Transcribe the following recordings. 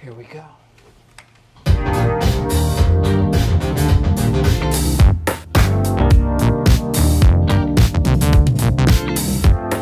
Here we go.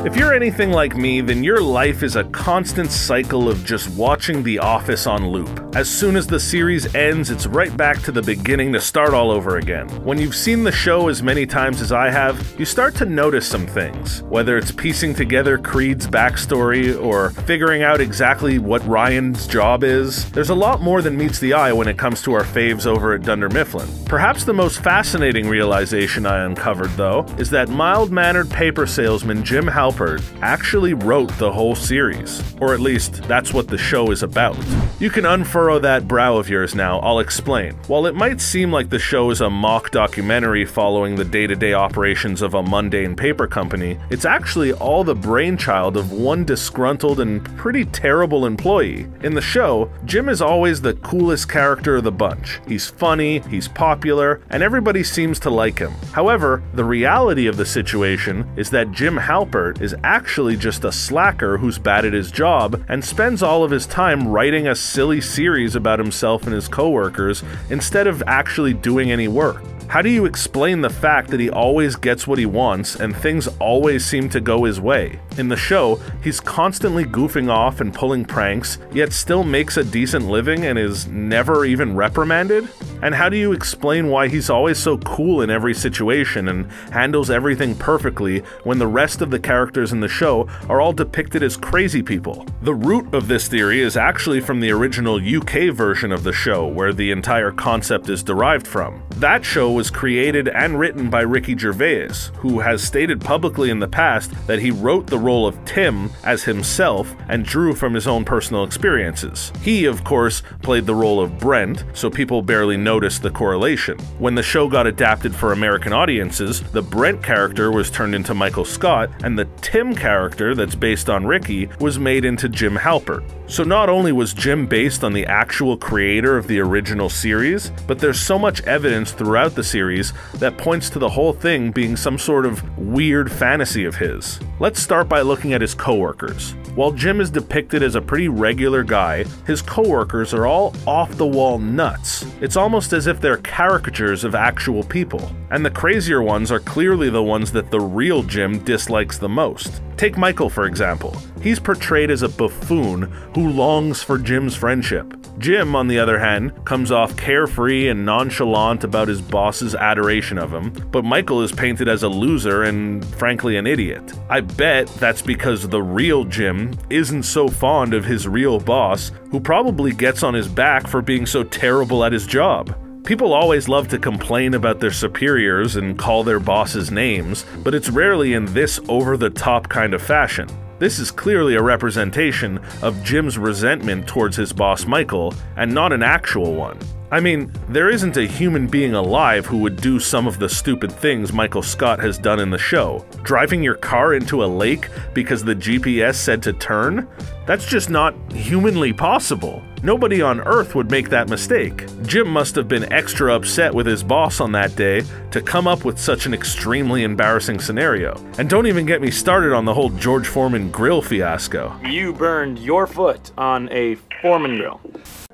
If you're anything like me, then your life is a constant cycle of just watching The Office on loop. As soon as the series ends, it's right back to the beginning to start all over again. When you've seen the show as many times as I have, you start to notice some things. Whether it's piecing together Creed's backstory or figuring out exactly what Ryan's job is, there's a lot more than meets the eye when it comes to our faves over at Dunder Mifflin. Perhaps the most fascinating realization I uncovered, though, is that mild mannered paper salesman Jim Halpert actually wrote the whole series. Or at least, that's what the show is about. You can unfurrow that brow of yours now, I'll explain. While it might seem like the show is a mock documentary following the day to day operations of a mundane paper company, it's actually all the brainchild of one disgruntled and pretty terrible employee. In the show, Jim is always the coolest character of the bunch. He's funny, he's popular, and everybody seems to like him. However, the reality of the situation is that Jim Halpert is actually just a slacker who's bad at his job and spends all of his time writing a silly series about himself and his coworkers instead of actually doing any work. How do you explain the fact that he always gets what he wants and things always seem to go his way? In the show, he's constantly goofing off and pulling pranks, yet still makes a decent living and is never even reprimanded? And how do you explain why he's always so cool in every situation and handles everything perfectly when the rest of the characters in the show are all depicted as crazy people? The root of this theory is actually from the original UK version of the show, where the entire concept is derived from. That show was created and written by Ricky Gervais, who has stated publicly in the past that he wrote the role of Tim as himself and drew from his own personal experiences. He, of course, played the role of Brent, so people barely noticed the correlation. When the show got adapted for American audiences, the Brent character was turned into Michael Scott, and the Tim character that's based on Ricky was made into Jim Halpert. So not only was Jim based on the actual creator of the original series, but there's so much evidence throughout the series that points to the whole thing being some sort of weird fantasy of his. Let's start by looking at his coworkers. While Jim is depicted as a pretty regular guy, his coworkers are all off the wall nuts. It's almost as if they're caricatures of actual people. And the crazier ones are clearly the ones that the real Jim dislikes the most. Take Michael, for example. He's portrayed as a buffoon who longs for Jim's friendship. Jim, on the other hand, comes off carefree and nonchalant about his boss's adoration of him, but Michael is painted as a loser and, frankly, an idiot. I bet that's because the real Jim isn't so fond of his real boss, who probably gets on his back for being so terrible at his job. People always love to complain about their superiors and call their bosses names, but it's rarely in this over the top kind of fashion. This is clearly a representation of Jim's resentment towards his boss Michael, and not an actual one. I mean, there isn't a human being alive who would do some of the stupid things Michael Scott has done in the show. Driving your car into a lake because the GPS said to turn? That's just not humanly possible. Nobody on Earth would make that mistake. Jim must have been extra upset with his boss on that day to come up with such an extremely embarrassing scenario. And don't even get me started on the whole George Foreman grill fiasco. You burned your foot on a Foreman grill.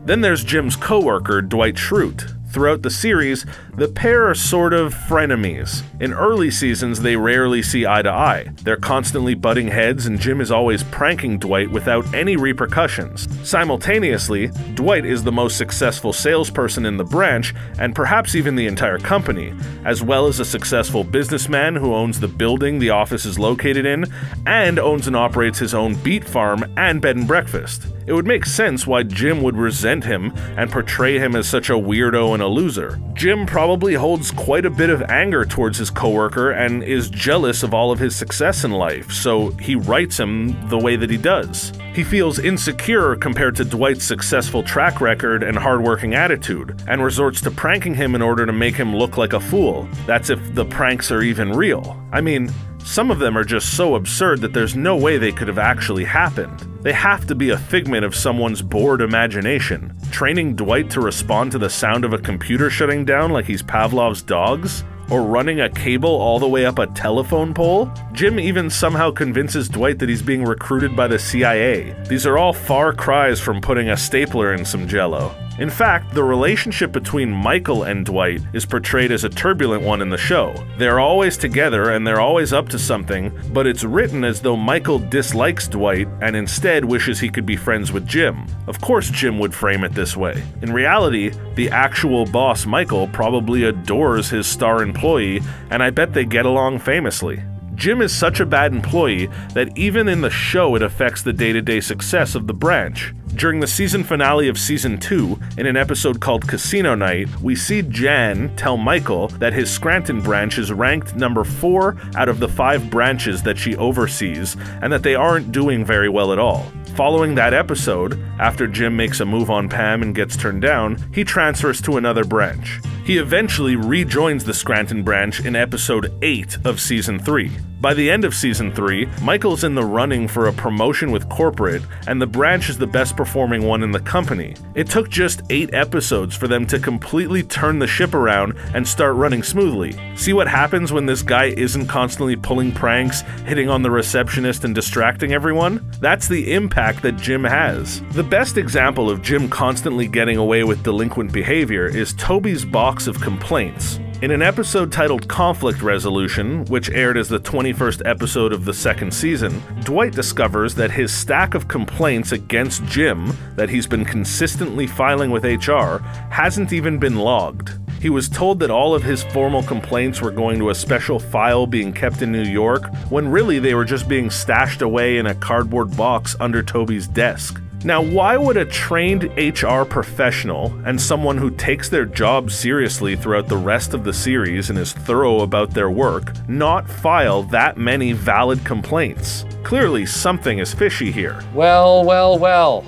Then there's Jim's coworker, Dwight Schrute. Throughout the series, the pair are sort of frenemies. In early seasons, they rarely see eye to eye. They're constantly butting heads, and Jim is always pranking Dwight without any repercussions. Simultaneously, Dwight is the most successful salesperson in the branch, and perhaps even the entire company, as well as a successful businessman who owns the building the office is located in, and owns and operates his own beet farm and bed and breakfast. It would make sense why Jim would resent him and portray him as such a weirdo and a loser. Jim probably holds quite a bit of anger towards his coworker and is jealous of all of his success in life, so he writes him the way that he does. He feels insecure compared to Dwight's successful track record and hardworking attitude, and resorts to pranking him in order to make him look like a fool. That's if the pranks are even real. I mean, some of them are just so absurd that there's no way they could have actually happened. They have to be a figment of someone's bored imagination. Training Dwight to respond to the sound of a computer shutting down like he's Pavlov's dogs? Or running a cable all the way up a telephone pole. Jim even somehow convinces Dwight that he's being recruited by the CIA. These are all far cries from putting a stapler in some jello. In fact, the relationship between Michael and Dwight is portrayed as a turbulent one in the show. They're always together and they're always up to something, but it's written as though Michael dislikes Dwight and instead wishes he could be friends with Jim. Of course, Jim would frame it this way. In reality, the actual boss, Michael, probably adores his star employee, and I bet they get along famously. Jim is such a bad employee that even in the show it affects the day to day success of the branch. During the season finale of season 2, in an episode called Casino Night, we see Jan tell Michael that his Scranton branch is ranked number 4 out of the 5 branches that she oversees, and that they aren't doing very well at all. Following that episode, after Jim makes a move on Pam and gets turned down, he transfers to another branch. He eventually rejoins the Scranton branch in episode 8 of season 3. By the end of season 3, Michael's in the running for a promotion with corporate, and the branch is the best performing one in the company. It took just 8 episodes for them to completely turn the ship around and start running smoothly. See what happens when this guy isn't constantly pulling pranks, hitting on the receptionist, and distracting everyone? That's the impact that Jim has. The best example of Jim constantly getting away with delinquent behavior is Toby's box of complaints. In an episode titled Conflict Resolution, which aired as the 21st episode of the second season, Dwight discovers that his stack of complaints against Jim that he's been consistently filing with HR hasn't even been logged. He was told that all of his formal complaints were going to a special file being kept in New York, when really they were just being stashed away in a cardboard box under Toby's desk. Now, why would a trained HR professional and someone who takes their job seriously throughout the rest of the series and is thorough about their work not file that many valid complaints? Clearly, something is fishy here. Well, well, well.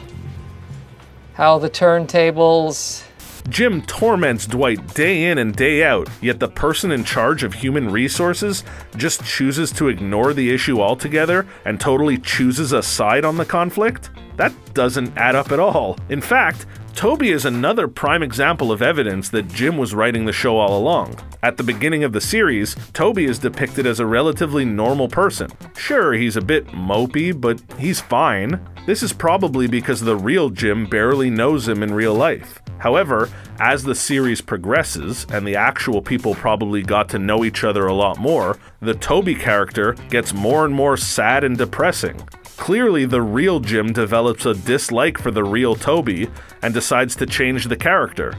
How the turntables. Jim torments Dwight day in and day out, yet the person in charge of human resources just chooses to ignore the issue altogether and totally chooses a side on the conflict? That doesn't add up at all. In fact, Toby is another prime example of evidence that Jim was writing the show all along. At the beginning of the series, Toby is depicted as a relatively normal person. Sure, he's a bit mopey, but he's fine. This is probably because the real Jim barely knows him in real life. However, as the series progresses and the actual people probably got to know each other a lot more, the Toby character gets more and more sad and depressing. Clearly, the real Jim develops a dislike for the real Toby and decides to change the character.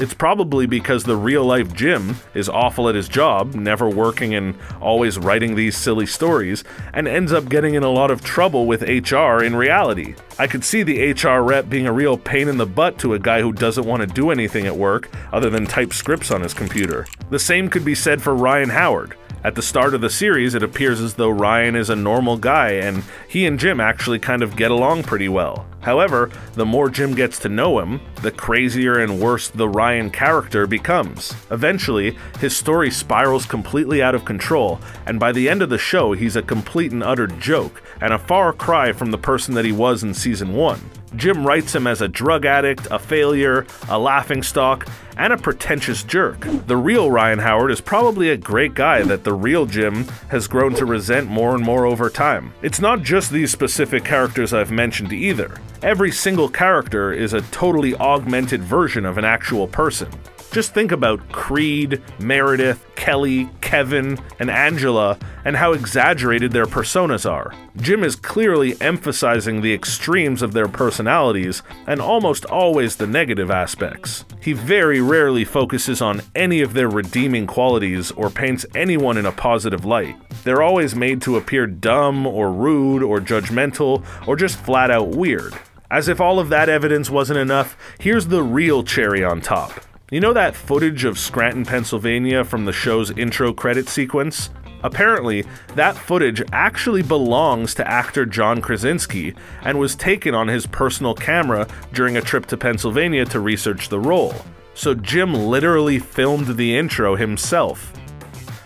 It's probably because the real life Jim is awful at his job, never working and always writing these silly stories, and ends up getting in a lot of trouble with HR in reality. I could see the HR rep being a real pain in the butt to a guy who doesn't want to do anything at work other than type scripts on his computer. The same could be said for Ryan Howard. At the start of the series, it appears as though Ryan is a normal guy, and he and Jim actually kind of get along pretty well. However, the more Jim gets to know him, the crazier and worse the Ryan character becomes. Eventually, his story spirals completely out of control, and by the end of the show, he's a complete and utter joke, and a far cry from the person that he was in season 1. Jim writes him as a drug addict, a failure, a laughingstock, and a pretentious jerk. The real Ryan Howard is probably a great guy that the real Jim has grown to resent more and more over time. It's not just these specific characters I've mentioned either. Every single character is a totally augmented version of an actual person. Just think about Creed, Meredith, Kelly, Kevin, and Angela, and how exaggerated their personas are. Jim is clearly emphasizing the extremes of their personalities, and almost always the negative aspects. He very rarely focuses on any of their redeeming qualities or paints anyone in a positive light. They're always made to appear dumb, or rude, or judgmental, or just flat out weird. As if all of that evidence wasn't enough, here's the real cherry on top. You know that footage of Scranton, Pennsylvania from the show's intro credit sequence? Apparently, that footage actually belongs to actor John Krasinski and was taken on his personal camera during a trip to Pennsylvania to research the role. So Jim literally filmed the intro himself.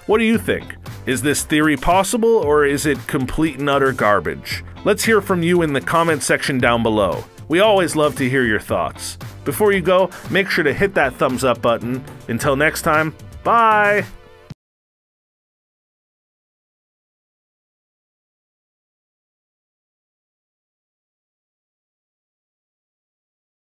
What do you think? Is this theory possible or is it complete and utter garbage? Let's hear from you in the comment section down below. We always love to hear your thoughts. Before you go, make sure to hit that thumbs up button. Until next time, bye!